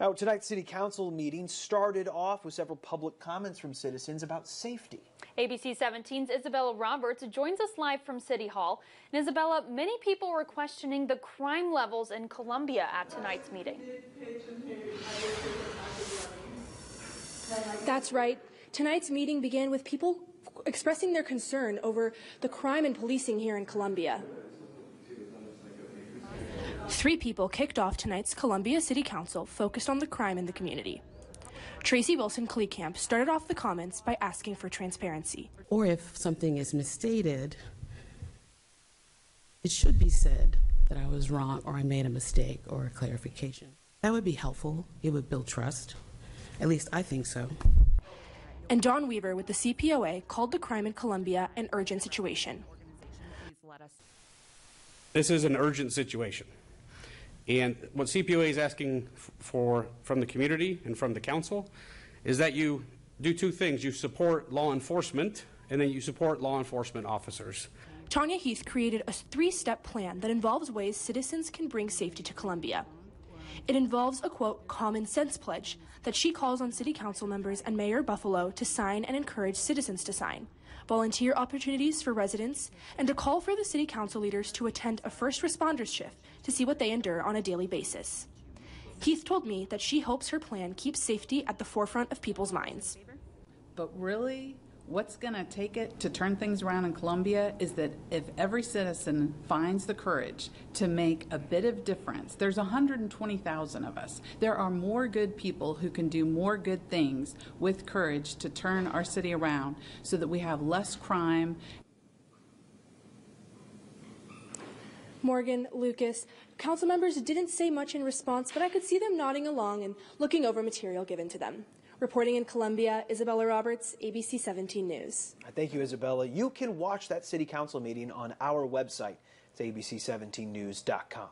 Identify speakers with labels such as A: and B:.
A: Now, tonight's city council meeting started off with several public comments from citizens about safety.
B: ABC 17's Isabella Roberts joins us live from City Hall. And Isabella, many people were questioning the crime levels in Columbia at tonight's meeting.
C: That's right. Tonight's meeting began with people expressing their concern over the crime and policing here in Columbia. Three people kicked off tonight's Columbia City Council focused on the crime in the community. Tracy Wilson Kleekamp started off the comments by asking for transparency.
D: Or if something is misstated, it should be said that I was wrong or I made a mistake or a clarification. That would be helpful. It would build trust. At least I think so.
C: And Don Weaver with the CPOA called the crime in Columbia an urgent situation.
E: This is an urgent situation. And what CPOA is asking for from the community and from the council is that you do two things. You support law enforcement and then you support law enforcement officers.
C: Tanya Heath created a three step plan that involves ways citizens can bring safety to Columbia. It involves a quote, common sense pledge that she calls on city council members and Mayor Buffaloe to sign and encourage citizens to sign, volunteer opportunities for residents, and a call for the city council leaders to attend a first responders shift to see what they endure on a daily basis. Heath told me that she hopes her plan keeps safety at the forefront of people's minds.
F: But really, what's going to take it to turn things around in Columbia is that if every citizen finds the courage to make a bit of difference, there's 120,000 of us. There are more good people who can do more good things with courage to turn our city around so that we have less crime.
C: Morgan, Lucas, council members didn't say much in response, but I could see them nodding along and looking over material given to them. Reporting in Columbia, Isabella Roberts, ABC 17 News.
A: Thank you, Isabella. You can watch that city council meeting on our website. It's abc17news.com.